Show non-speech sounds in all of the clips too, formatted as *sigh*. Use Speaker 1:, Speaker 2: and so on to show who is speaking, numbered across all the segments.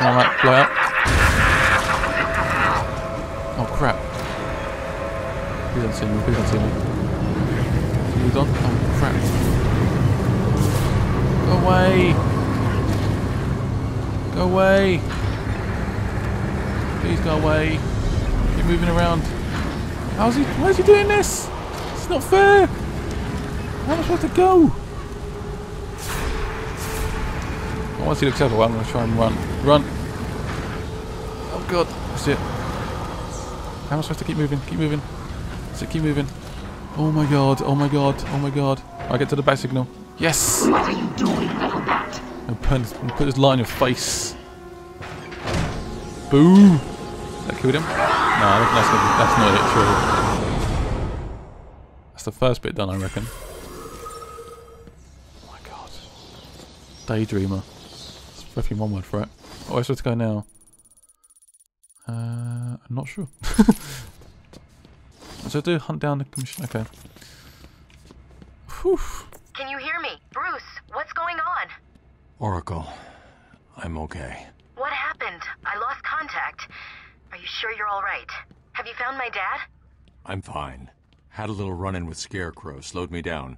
Speaker 1: Can I like blow out? Oh crap. Please don't see me, please don't see me. Moved on? Oh crap. Go away! Go away! Please go away. Keep moving around. How's he why is he doing this? It's not fair! How am I supposed to go? Once he looks over, well, I'm going to try and run. Run! Oh god, that's it. How am I supposed to keep moving? Keep moving. So keep moving. Oh my god, oh my god, oh my god. I get to the bat signal. Yes!
Speaker 2: What are you doing, little bat?
Speaker 1: And put, and put this light in your face. Boo! That killed him? No, I reckon that's, gonna, that's not it, surely. That's the first bit done, I reckon. Oh my god. Daydreamer. That's definitely one word for it. Oh, I supposed to go now? Uh, I'm not sure. *laughs* so do hunt down the commission. Okay. Whew.
Speaker 3: Can you hear me? Bruce, what's going on?
Speaker 4: Oracle, I'm okay.
Speaker 3: What happened? I lost contact. Are you sure you're alright? Have you found my dad?
Speaker 4: I'm fine. Had a little run in with Scarecrow, slowed me down.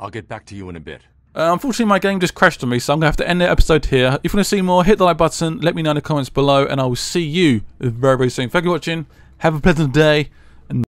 Speaker 4: I'll get back to you in a bit.
Speaker 1: Uh, unfortunately, my game just crashed on me, so I'm going to have to end the episode here. If you want to see more, hit the like button, let me know in the comments below, and I will see you very, very soon. Thank you for watching. Have a pleasant day.